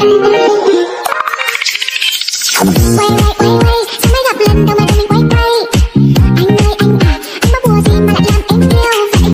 Wait, wait, wait.